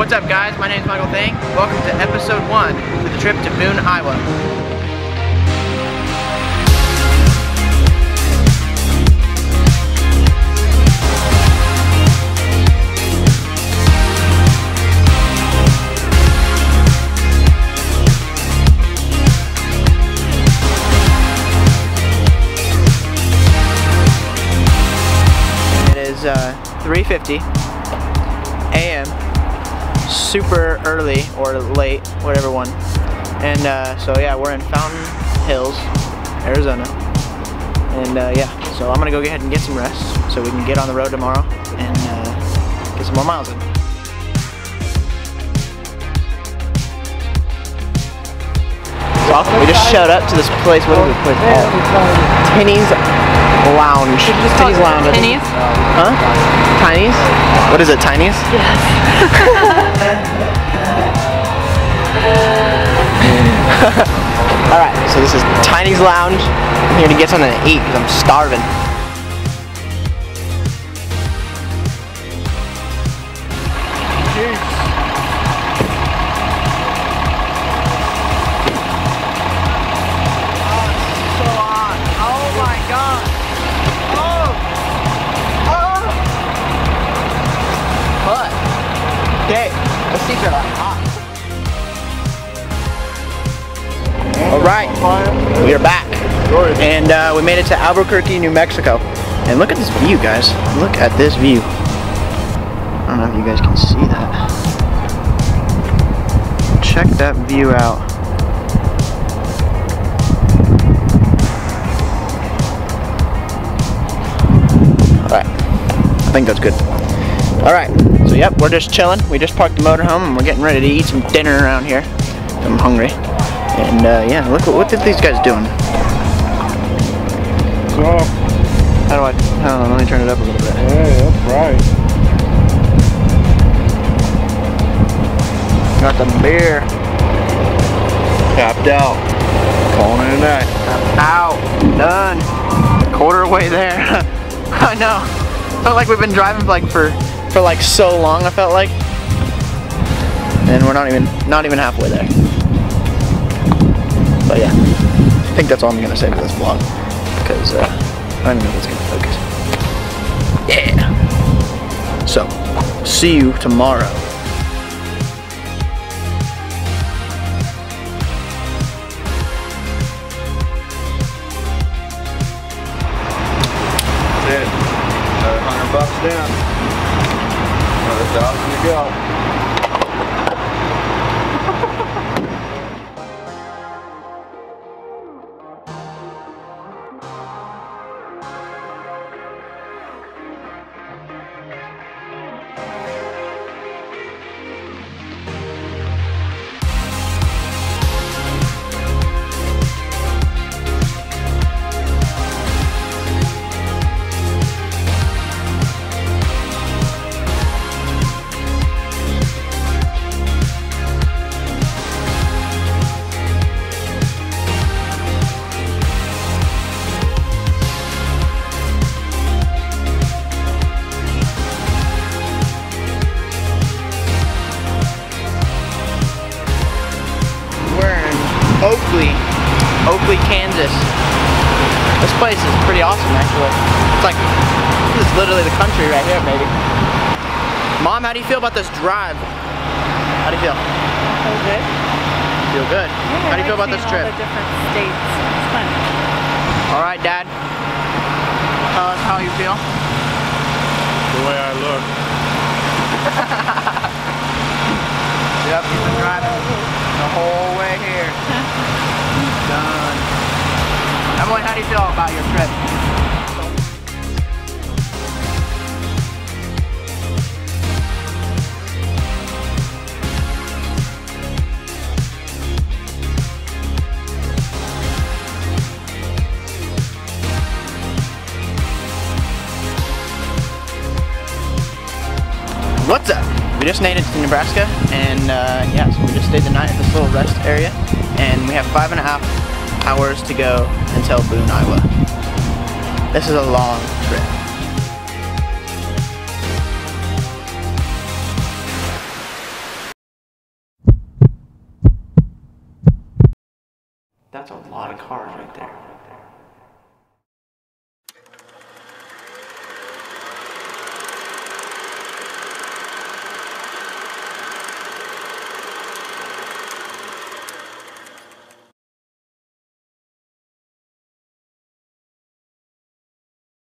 What's up guys, my name is Michael Thing. Welcome to episode one of the trip to Boone, Iowa. It is uh, 3.50 a.m. Super early or late, whatever one. And uh, so yeah, we're in Fountain Hills, Arizona. And uh, yeah, so I'm gonna go ahead and get some rest so we can get on the road tomorrow and uh, get some more miles in. We just showed up to this place. What is this place called? Tinny's Lounge. Tinny's Lounge. Pennies? Huh? Tiny's? What is it, Tiny's? Alright, so this is Tiny's Lounge. I'm here to get something to eat because I'm starving. Oh, so. Oh my god. But, okay, hot. Alright, we are back. And uh, we made it to Albuquerque, New Mexico. And look at this view, guys. Look at this view. I don't know if you guys can see that. Check that view out. Alright. I think that's good. Alright. Yep, we're just chilling. We just parked the motorhome and we're getting ready to eat some dinner around here. I'm hungry. And uh, yeah, look what, these guys doing? So, How do I I don't know, let me turn it up a little bit. hey, that's right. Got the beer. Tapped out. Calling it a night. Out. Done. Quarter way there. I know. Felt like we've been driving like for for like so long, I felt like. And we're not even not even halfway there. But yeah. I think that's all I'm gonna say for this vlog. Because uh, I don't even know if it's gonna focus. Yeah. So, see you tomorrow. Another hundred bucks down. Another thousand Oakley, Oakley, Kansas. This place is pretty awesome, actually. It's like, this is literally the country right here, baby. Mom, how do you feel about this drive? How do you feel? Feel good. Feel good. how do you feel about this trip? All the different states. It's fun. All right, Dad. Tell us how you feel. The way I look. Yep, you've been driving the whole way here. Done. Emily, how do you feel about your trip? What's up? We just made it to Nebraska, and uh, yeah, so we just stayed the night at this little rest area, and we have five and a half hours to go until Boone, Iowa. This is a long trip. That's a lot of cars right there.